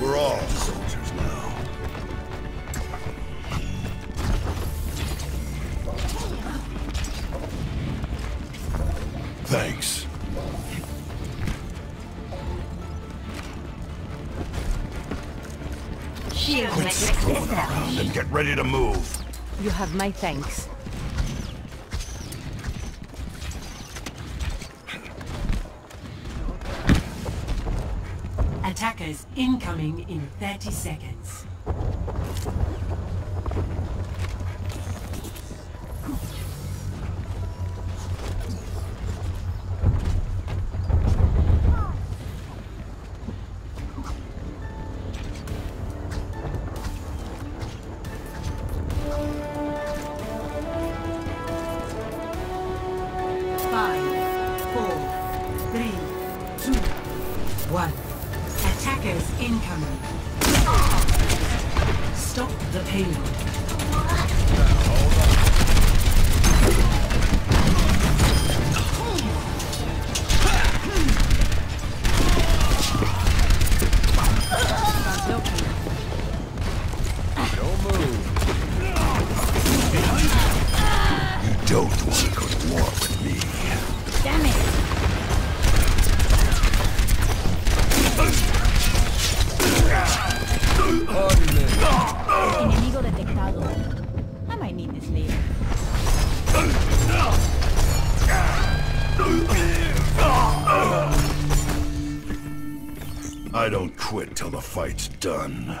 We're all soldiers now. Thanks. Quit screwing around and get ready to move. You have my thanks. Attackers incoming in 30 seconds. Five, four, three, two, one. Argus incoming. Stop the payload. Hold on. I don't quit till the fight's done.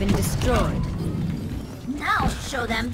been destroyed. Now show them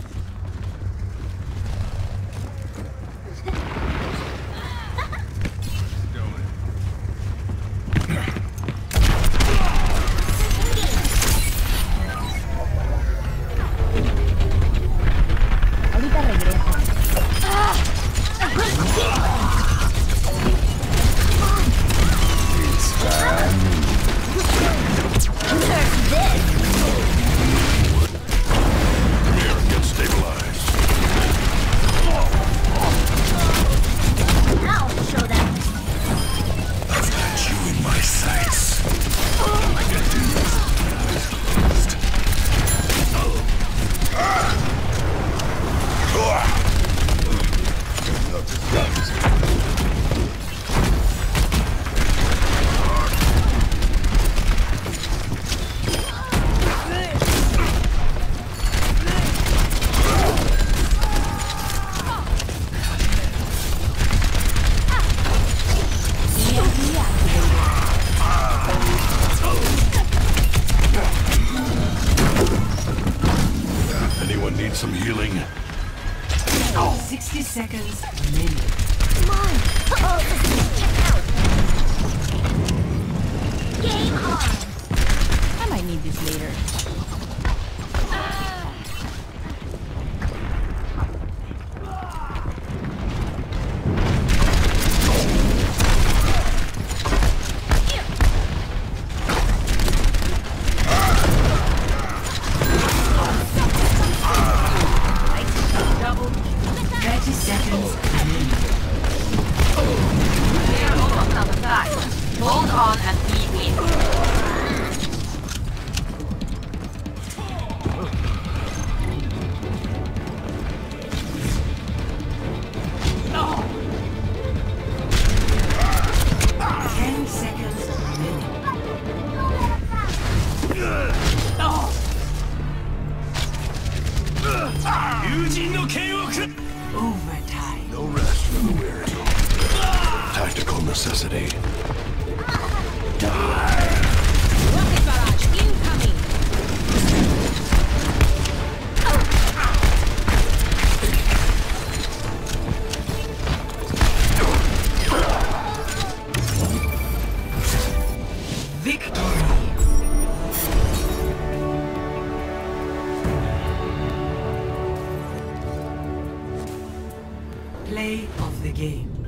seconds. 友人の剣を Overtime. No rest for the weary. Tactical necessity. Die. game.